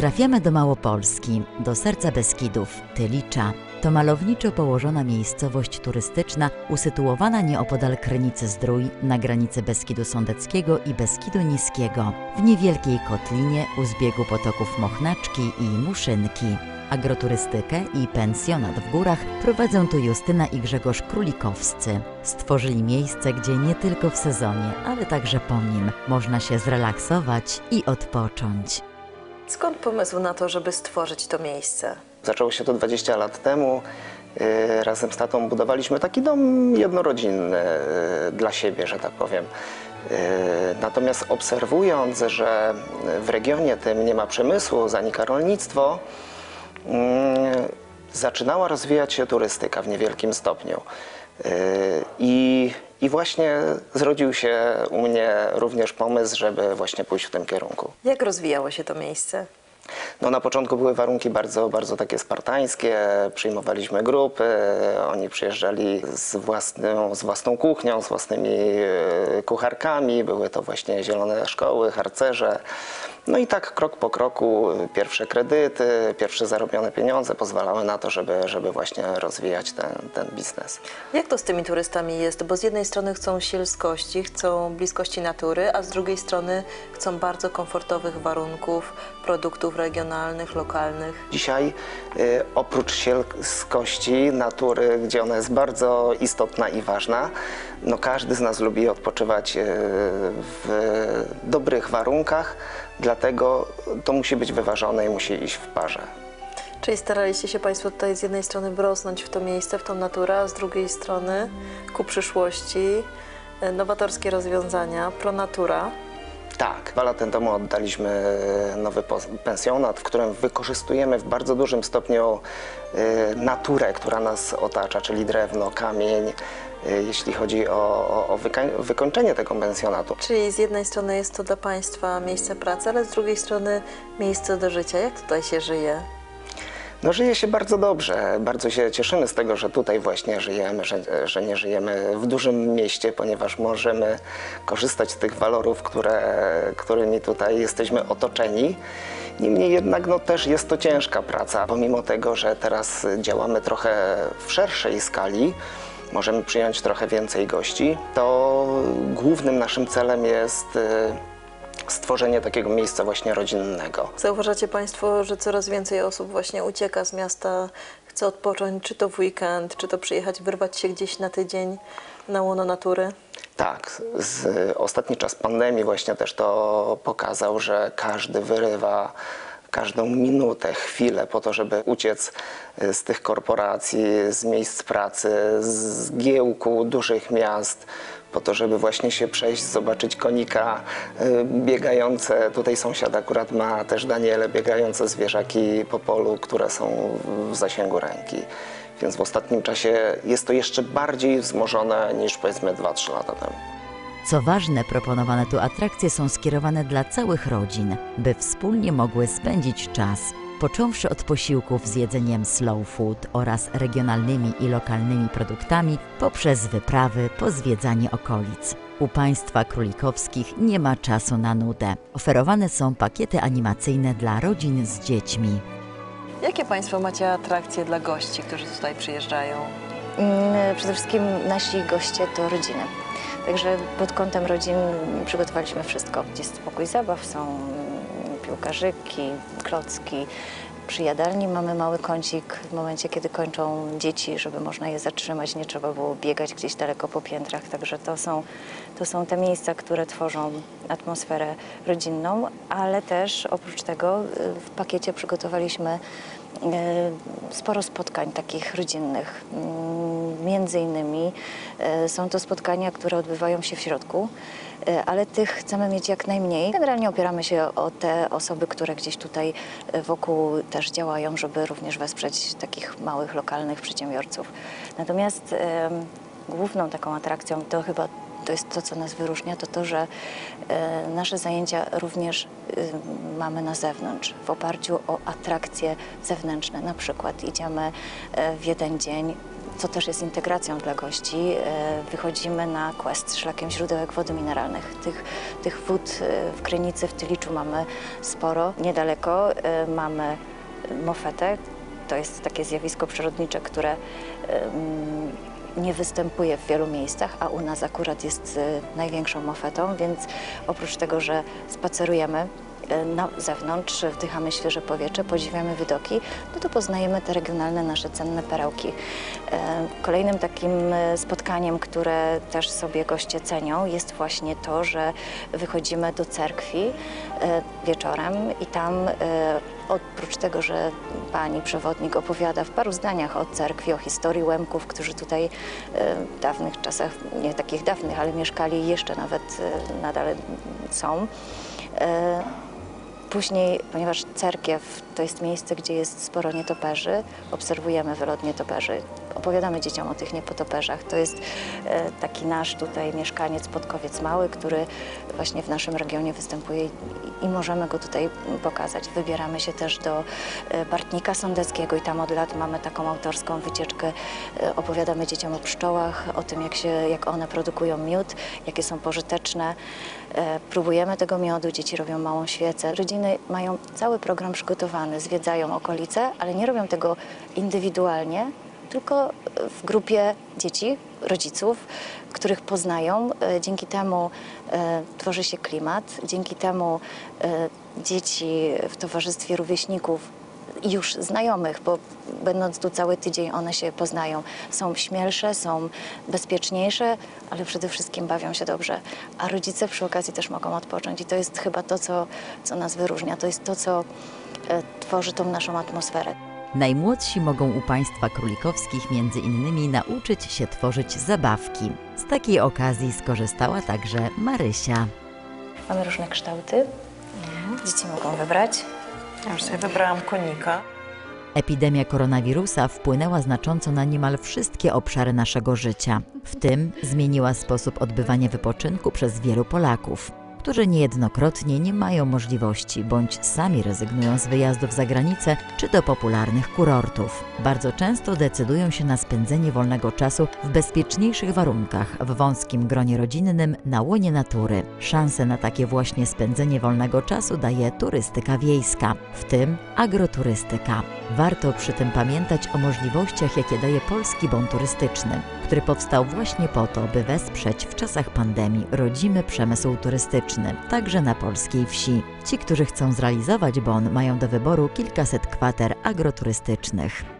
Trafiamy do Małopolski, do serca Beskidów, Tylicza. To malowniczo położona miejscowość turystyczna, usytuowana nieopodal Krynicy Zdrój, na granicy Beskidu Sądeckiego i Beskidu Niskiego, w niewielkiej kotlinie u zbiegu potoków Mochnaczki i Muszynki. Agroturystykę i pensjonat w górach prowadzą tu Justyna i Grzegorz Królikowscy. Stworzyli miejsce, gdzie nie tylko w sezonie, ale także po nim można się zrelaksować i odpocząć. Skąd pomysł na to, żeby stworzyć to miejsce? Zaczęło się to 20 lat temu. Yy, Razem z tatą budowaliśmy taki dom jednorodzinny yy, dla siebie, że tak powiem. Yy, Natomiast obserwując, że w regionie tym nie ma przemysłu, zanika rolnictwo, zaczynała rozwijać się turystyka w niewielkim stopniu. I, I właśnie zrodził się u mnie również pomysł, żeby właśnie pójść w tym kierunku. Jak rozwijało się to miejsce? No na początku były warunki bardzo, bardzo takie spartańskie. Przyjmowaliśmy grupy, oni przyjeżdżali z własną, z własną kuchnią, z własnymi e, kucharkami. Były to właśnie zielone szkoły, harcerze. No i tak krok po kroku pierwsze kredyty, pierwsze zarobione pieniądze pozwalały na to, żeby, żeby właśnie rozwijać ten, ten biznes. Jak to z tymi turystami jest? Bo z jednej strony chcą sielskości, chcą bliskości natury, a z drugiej strony chcą bardzo komfortowych warunków, produktów regionalnych, lokalnych. Dzisiaj y, oprócz sielskości, natury, gdzie ona jest bardzo istotna i ważna, no każdy z nas lubi odpoczywać y, w dobrych warunkach, dlatego to musi być wyważone i musi iść w parze. Czyli staraliście się Państwo tutaj z jednej strony wrosnąć w to miejsce, w tą naturę, a z drugiej strony ku przyszłości e, nowatorskie rozwiązania, pronatura. Tak, dwa lata temu oddaliśmy nowy pos- pensjonat, w którym wykorzystujemy w bardzo dużym stopniu y, naturę, która nas otacza, czyli drewno, kamień, jeśli chodzi o, o, o wykończenie tego pensjonatu. Czyli z jednej strony jest to dla Państwa miejsce pracy, ale z drugiej strony miejsce do życia. Jak tutaj się żyje? No żyje się bardzo dobrze. Bardzo się cieszymy z tego, że tutaj właśnie żyjemy, że, że nie żyjemy w dużym mieście, ponieważ możemy korzystać z tych walorów, które, którymi tutaj jesteśmy otoczeni. Niemniej jednak no, też jest to ciężka praca, pomimo tego, że teraz działamy trochę w szerszej skali, możemy przyjąć trochę więcej gości, to głównym naszym celem jest y, stworzenie takiego miejsca właśnie rodzinnego. Zauważacie Państwo, że coraz więcej osób właśnie ucieka z miasta, chce odpocząć, czy to w weekend, czy to przyjechać, wyrwać się gdzieś na tydzień na łono natury? Tak, z, ostatni czas pandemii właśnie też to pokazał, że każdy wyrywa każdą minutę, chwilę po to, żeby uciec y, z tych korporacji, z miejsc pracy, z giełku dużych miast, po to, żeby właśnie się przejść, zobaczyć konika y, biegające. Tutaj sąsiad akurat ma też Daniele, biegające zwierzaki po polu, które są w zasięgu ręki. Więc w ostatnim czasie jest to jeszcze bardziej wzmożone niż powiedzmy 2-3 lata temu. Co ważne, proponowane tu atrakcje są skierowane dla całych rodzin, by wspólnie mogły spędzić czas. Począwszy od posiłków z jedzeniem slow food oraz regionalnymi i lokalnymi produktami, poprzez wyprawy po zwiedzanie okolic. U państwa królikowskich nie ma czasu na nudę. Oferowane są pakiety animacyjne dla rodzin z dziećmi. Jakie Państwo macie atrakcje dla gości, którzy tutaj przyjeżdżają? Mm, Przede wszystkim nasi goście to rodziny. Także pod kątem rodzin przygotowaliśmy wszystko. Jest pokój zabaw, są piłkarzyki, klocki. Przy jadalni mamy mały kącik w momencie, kiedy kończą dzieci, żeby można je zatrzymać, nie trzeba było biegać gdzieś daleko po piętrach. Także to są, to są te miejsca, które tworzą atmosferę rodzinną, ale też oprócz tego y, w pakiecie przygotowaliśmy sporo spotkań takich rodzinnych. Mm, Między innymi e, są to spotkania, które odbywają się w środku, e, ale tych chcemy mieć jak najmniej. Generalnie opieramy się o te osoby, które gdzieś tutaj e, wokół też działają, żeby również wesprzeć takich małych, lokalnych przedsiębiorców. Natomiast główną taką atrakcją to chyba to jest to, co nas wyróżnia, to to, że e, nasze zajęcia również e, mamy na zewnątrz, w oparciu o atrakcje zewnętrzne. Na przykład idziemy e, w jeden dzień co też jest integracją dla gości, e, wychodzimy na quest szlakiem źródełek wody mineralnych. Tych, tych wód w Krynicy, w Tyliczu mamy sporo. Niedaleko mamy mofetę. To jest takie zjawisko przyrodnicze, które nie występuje w wielu miejscach, a u nas akurat jest e, największą mofetą, więc oprócz tego, że spacerujemy na zewnątrz, wdychamy świeże powietrze, podziwiamy widoki, no to poznajemy te regionalne nasze cenne perełki. E, Kolejnym takim e, spotkaniem, które też sobie goście cenią, jest właśnie to, że wychodzimy do cerkwi wieczorem i tam oprócz tego, że pani przewodnik opowiada w paru zdaniach o cerkwi, o historii Łemków, którzy tutaj w dawnych czasach, nie takich dawnych, ale mieszkali jeszcze nawet nadal są. Później, ponieważ cerkiew to jest miejsce, gdzie jest sporo nietoperzy, obserwujemy wylot nietoperzy, opowiadamy dzieciom o tych niepotoperzach. To jest e, taki nasz tutaj mieszkaniec, podkowiec mały, który właśnie w naszym regionie występuje i, możemy go tutaj pokazać. Wybieramy się też do e, Bartnika Sądeckiego i tam od lat mamy taką autorską wycieczkę. E, Opowiadamy dzieciom o pszczołach, o tym jak, się, jak one produkują miód, jakie są pożyteczne. Próbujemy tego miodu, dzieci robią małą świecę. Rodziny mają cały program przygotowany, zwiedzają okolice, ale nie robią tego indywidualnie, tylko w grupie dzieci, rodziców, których poznają. E, Dzięki temu e, tworzy się klimat, dzięki temu e, dzieci w towarzystwie rówieśników już znajomych, bo będąc tu cały tydzień one się poznają. Są śmielsze, są bezpieczniejsze, ale przede wszystkim bawią się dobrze. A rodzice przy okazji też mogą odpocząć i to jest chyba to, co, co nas wyróżnia. To jest to, co e, tworzy tą naszą atmosferę. Najmłodsi mogą u państwa królikowskich między innymi nauczyć się tworzyć zabawki. Z takiej okazji skorzystała także Marysia. Mamy różne kształty. Dzieci mogą wybrać. Ja już sobie wybrałam konika. Epidemia koronawirusa wpłynęła znacząco na niemal wszystkie obszary naszego życia. W tym zmieniła sposób odbywania wypoczynku przez wielu Polaków, którzy niejednokrotnie nie mają możliwości bądź sami rezygnują z wyjazdów za granicę czy do popularnych kurortów. Bardzo często decydują się na spędzenie wolnego czasu w bezpieczniejszych warunkach, w wąskim gronie rodzinnym, na łonie natury. Szansę na takie właśnie spędzenie wolnego czasu daje turystyka wiejska, w tym agroturystyka. Warto przy tym pamiętać o możliwościach, jakie daje Polski Bon Turystyczny, który powstał właśnie po to, by wesprzeć w czasach pandemii rodzimy przemysł turystyczny, także na polskiej wsi. Ci, którzy chcą zrealizować bon, mają do wyboru kilkaset kwater agroturystycznych.